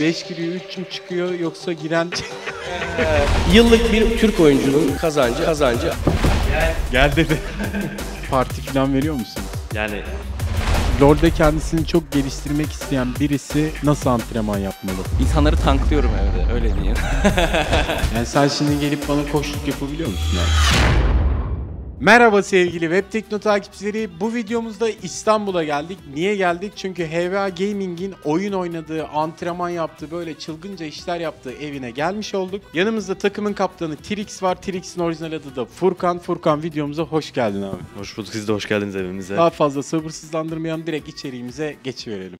5 giriyor 3 mü çıkıyor yoksa giren Yıllık bir Türk oyuncunun kazancı kazancı gel dedi. Parti falan veriyor musun? Yani LoL'de kendisini çok geliştirmek isteyen birisi nasıl antrenman yapmalı? İnsanları tanklıyorum evde öyle diyeyim. Yani sen şimdi gelip bana koşluk yapabiliyor musun abi? Merhaba sevgili Web Tekno takipçileri. Bu videomuzda İstanbul'a geldik. Niye geldik? Çünkü HVA Gaming'in oyun oynadığı, antrenman yaptığı, böyle çılgınca işler yaptığı evine gelmiş olduk. Yanımızda takımın kaptanı Trix var. Trix'in orijinal adı da Furkan. Furkan videomuza hoş geldin abi. hoş bulduk. Siz de hoş geldiniz evimize. Daha fazla sabırsızlandırmayan direkt içeriğimize geçiverelim.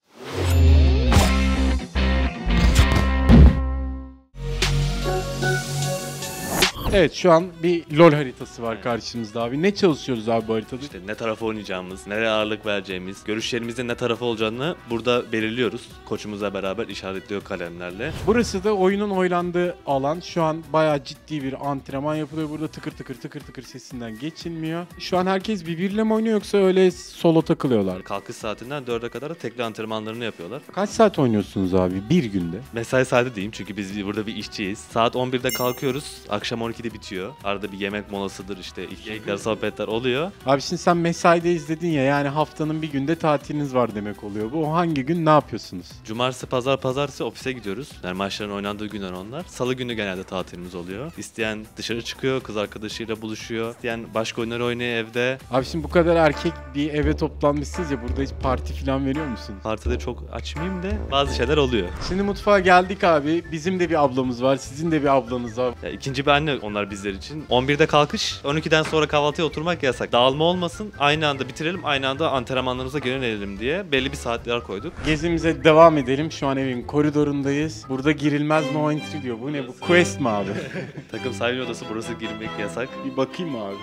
Evet şu an bir LoL haritası var karşımızda abi. Ne çalışıyoruz abi bu haritada? İşte ne tarafa oynayacağımız, nereye ağırlık vereceğimiz, görüşlerimizin ne tarafa olacağını burada belirliyoruz. Koçumuzla beraber işaretliyor kalemlerle. Burası da oyunun oynandığı alan. Şu an bayağı ciddi bir antrenman yapılıyor. Burada tıkır tıkır tıkır tıkır sesinden geçilmiyor. Şu an herkes birbiriyle mi oynuyor yoksa öyle solo takılıyorlar? Kalkış saatinden 4'e kadar da tekli antrenmanlarını yapıyorlar. Kaç saat oynuyorsunuz abi bir günde? Mesai saati diyeyim çünkü biz burada bir işçiyiz. Saat 11'de kalkıyoruz, akşam 12'de bitiyor. Arada bir yemek molasıdır işte, ilkler sohbetler oluyor. Abi şimdi sen mesaide izledin ya yani haftanın bir günde tatiliniz var demek oluyor. Bu hangi gün ne yapıyorsunuz? Cumartesi, pazar, pazartesi ofise gidiyoruz. Yani maçların oynandığı günler onlar. Salı günü genelde tatilimiz oluyor. İsteyen dışarı çıkıyor, kız arkadaşıyla buluşuyor. İsteyen başka oyunlar oynuyor evde. Abi şimdi bu kadar erkek bir eve toplanmışsınız ya burada hiç parti falan veriyor musunuz? Partide çok açmayayım da bazı şeyler oluyor. Şimdi mutfağa geldik abi. Bizim de bir ablamız var. Sizin de bir ablanız var. Ya ikinci bir anne onlar bizler için. 11'de kalkış, 12'den sonra kahvaltıya oturmak yasak. Dağılma olmasın, aynı anda bitirelim, aynı anda antrenmanlarımıza yönelelim diye belli bir saatler koyduk. Gezimize devam edelim. Şu an evin koridorundayız. Burada girilmez no entry diyor. Bu ne bu? Quest mi abi? Takım sahibi odası burası girmek yasak. bir bakayım mı abi?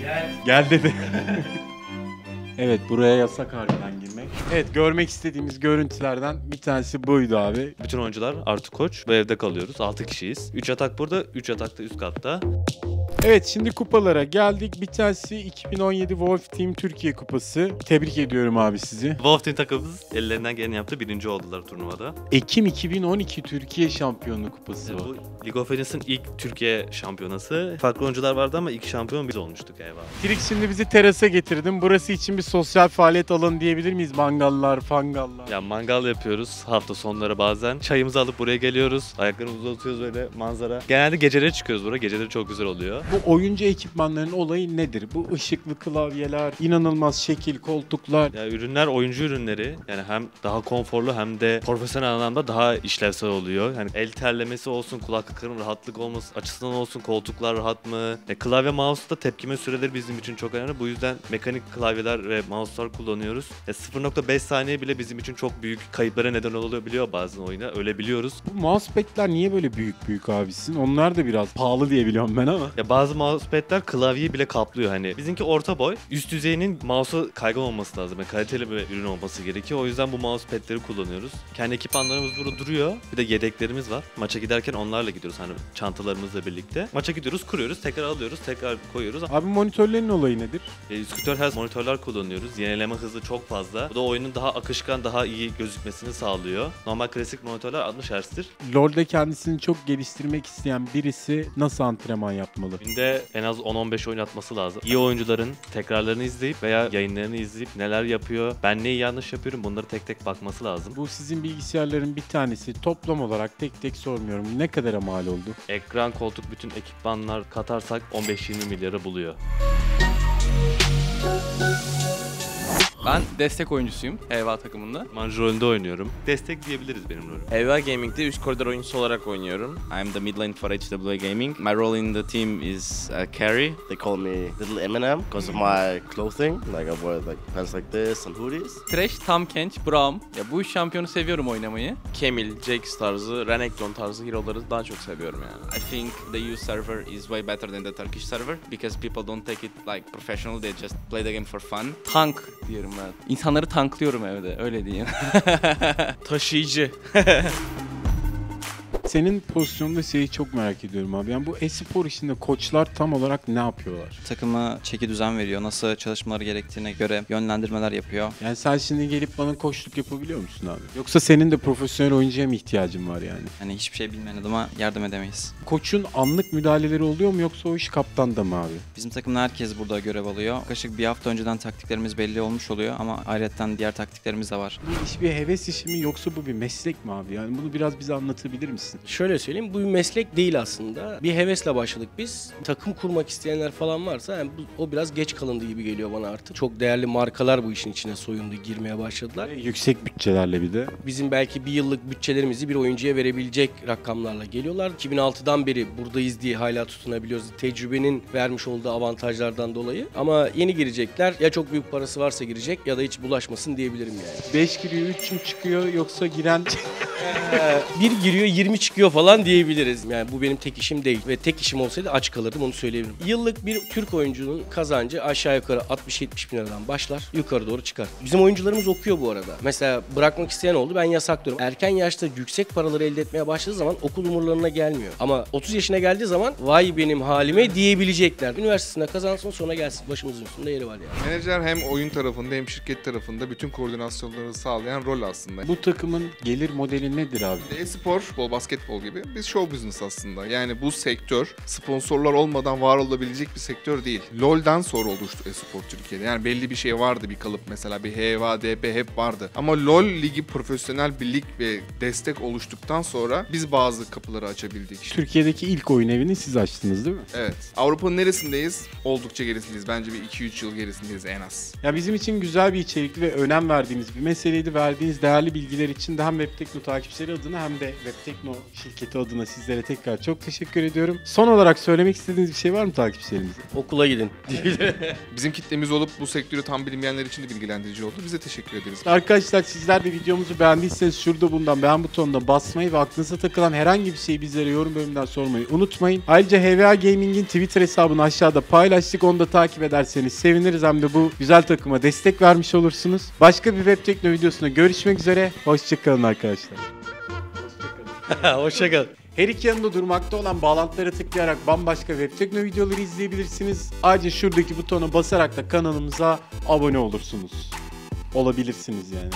Gel. Gel dedi. evet buraya yasak harbiden girmek. Evet görmek istediğimiz görüntülerden bir tanesi buydu abi. Bütün oyuncular artı koç ve evde kalıyoruz. 6 kişiyiz. 3 yatak burada, 3 yatak da üst katta. Evet şimdi kupalara geldik. Bir tanesi 2017 Wolf Team Türkiye Kupası. Tebrik ediyorum abi sizi. Wolf Team takımımız ellerinden geleni yaptı. Birinci oldular turnuvada. Ekim 2012 Türkiye Şampiyonluğu Kupası var. Bu League of Legends'ın ilk Türkiye şampiyonası. Farklı oyuncular vardı ama ilk şampiyon biz olmuştuk eyvallah. Trix şimdi bizi terasa getirdim. Burası için bir sosyal faaliyet alanı diyebilir miyiz? Mangallar, fangallar. Ya mangal yapıyoruz hafta sonları bazen. Çayımızı alıp buraya geliyoruz. Ayaklarımızı uzatıyoruz böyle manzara. Genelde geceleri çıkıyoruz buraya. Geceleri çok güzel oluyor. Bu oyuncu ekipmanlarının olayı nedir? Bu ışıklı klavyeler, inanılmaz şekil, koltuklar. Ya ürünler oyuncu ürünleri. Yani hem daha konforlu hem de profesyonel anlamda daha işlevsel oluyor. Yani el terlemesi olsun, kulaklıkların rahatlık olması açısından olsun, koltuklar rahat mı? E, klavye mouse'da tepkime süreleri bizim için çok önemli. Bu yüzden mekanik klavyeler ve mouse'lar kullanıyoruz. E, 0.5 saniye bile bizim için çok büyük kayıplara neden olabiliyor bazen oyuna. Öyle biliyoruz. Bu mousepad'ler niye böyle büyük büyük abisin? Onlar da biraz pahalı diye biliyorum ben ama. Ya bazı mousepad'ler klavyeyi bile kaplıyor hani. Bizimki orta boy. Üst düzeyinin mouse'u kaygan olması lazım. Yani kaliteli bir ürün olması gerekiyor. O yüzden bu mousepad'leri kullanıyoruz. Kendi ekipmanlarımız burada duruyor. Bir de yedeklerimiz var. Maça giderken onlarla gidiyoruz hani çantalarımızla birlikte. Maça gidiyoruz, kuruyoruz, tekrar alıyoruz, tekrar koyuyoruz. Abi monitörlerin olayı nedir? E, Scooter Health monitörler kullanıyoruz. Yenileme hızı çok fazla. Bu da oyunun daha akışkan, daha iyi gözükmesini sağlıyor. Normal klasik monitörler 60 Hz'tir. LoL'de kendisini çok geliştirmek isteyen birisi nasıl antrenman yapmalı? Günde en az 10-15 oyun atması lazım. İyi oyuncuların tekrarlarını izleyip veya yayınlarını izleyip neler yapıyor, ben neyi yanlış yapıyorum bunları tek tek bakması lazım. Bu sizin bilgisayarların bir tanesi toplam olarak tek tek sormuyorum. Ne kadara mal oldu? Ekran, koltuk, bütün ekipmanlar katarsak 15-20 milyarı buluyor. Ben destek oyuncusuyum HVA takımında. Manj rolünde oynuyorum. Destek diyebiliriz benim rolüm. HVA Gaming'de üst koridor oyuncusu olarak oynuyorum. I'm the mid lane for HWA Gaming. My role in the team is uh, carry. They call me Little Eminem because of my clothing. Like I wear like pants like this and hoodies. Thresh, Tam Kench, Braum. Ya bu üç şampiyonu seviyorum oynamayı. Camille, Jax tarzı, Renekton tarzı hero'ları daha çok seviyorum yani. I think the US server is way better than the Turkish server because people don't take it like professional. They just play the game for fun. Tank diyorum ben. İnsanları tanklıyorum evde öyle diyeyim. Taşıyıcı. Senin pozisyonunda şeyi çok merak ediyorum abi. Yani bu e-spor işinde koçlar tam olarak ne yapıyorlar? takıma çeki düzen veriyor. Nasıl çalışmaları gerektiğine göre yönlendirmeler yapıyor. Yani sen şimdi gelip bana koçluk yapabiliyor musun abi? Yoksa senin de profesyonel oyuncuya mı ihtiyacın var yani? Hani hiçbir şey bilmeyen adama yardım edemeyiz. Koçun anlık müdahaleleri oluyor mu yoksa o iş kaptanda mı abi? Bizim takımda herkes burada görev alıyor. Yaklaşık bir hafta önceden taktiklerimiz belli olmuş oluyor ama ayrıca diğer taktiklerimiz de var. Bu iş bir heves işi mi yoksa bu bir meslek mi abi? Yani bunu biraz bize anlatabilir misin? Şöyle söyleyeyim bu bir meslek değil aslında. Bir hevesle başladık biz. Takım kurmak isteyenler falan varsa yani bu, o biraz geç kalındı gibi geliyor bana artık. Çok değerli markalar bu işin içine soyundu, girmeye başladılar. Ve yüksek bütçelerle bir de. Bizim belki bir yıllık bütçelerimizi bir oyuncuya verebilecek rakamlarla geliyorlar. 2006'dan beri buradayız diye hala tutunabiliyoruz. Tecrübenin vermiş olduğu avantajlardan dolayı. Ama yeni girecekler ya çok büyük parası varsa girecek ya da hiç bulaşmasın diyebilirim yani. 5 giriyor 3 mü çıkıyor yoksa giren bir giriyor 20 çıkıyor falan diyebiliriz. Yani bu benim tek işim değil. Ve tek işim olsaydı aç kalırdım onu söyleyebilirim. Yıllık bir Türk oyuncunun kazancı aşağı yukarı 60-70 bin liradan başlar. Yukarı doğru çıkar. Bizim oyuncularımız okuyor bu arada. Mesela bırakmak isteyen oldu ben yasaklıyorum. Erken yaşta yüksek paraları elde etmeye başladığı zaman okul umurlarına gelmiyor. Ama 30 yaşına geldiği zaman vay benim halime diyebilecekler. Üniversitesinde kazansın sonra gelsin. Başımızın üstünde yeri var yani. Menajer hem oyun tarafında hem şirket tarafında bütün koordinasyonları sağlayan rol aslında. bu takımın gelir modeli nedir abi? E-spor, futbol, basketbol gibi biz show business aslında. Yani bu sektör sponsorlar olmadan var olabilecek bir sektör değil. LoL'dan sonra oluştu e-spor Türkiye'de. Yani belli bir şey vardı bir kalıp mesela bir HVA, DP hep vardı. Ama LoL ligi profesyonel bir lig ve destek oluştuktan sonra biz bazı kapıları açabildik. Türkiye'deki ilk oyun evini siz açtınız değil mi? Evet. Avrupa'nın neresindeyiz? Oldukça gerisindeyiz. Bence bir 2-3 yıl gerisindeyiz en az. Ya bizim için güzel bir içerikli ve önem verdiğimiz bir meseleydi. Verdiğiniz değerli bilgiler için de hem Webtekno takipçileri adına hem de Webtekno şirketi adına sizlere tekrar çok teşekkür ediyorum. Son olarak söylemek istediğiniz bir şey var mı takipçilerimize? Okula gidin. Bizim kitlemiz olup bu sektörü tam bilmeyenler için de bilgilendirici oldu. Bize teşekkür ederiz. Arkadaşlar sizler de videomuzu beğendiyseniz şurada bundan beğen butonuna basmayı ve aklınıza takılan herhangi bir şeyi bizlere yorum bölümünden sormayı unutmayın. Ayrıca HVA Gaming'in Twitter hesabını aşağıda paylaştık. Onu da takip ederseniz seviniriz. Hem de bu güzel takıma destek vermiş olursunuz. Başka bir Web Tekno videosunda görüşmek üzere. Hoşçakalın arkadaşlar. Hoşçakal. Her iki yanında durmakta olan bağlantılara tıklayarak bambaşka Web Tekno videoları izleyebilirsiniz. Ayrıca şuradaki butona basarak da kanalımıza abone olursunuz. Olabilirsiniz yani.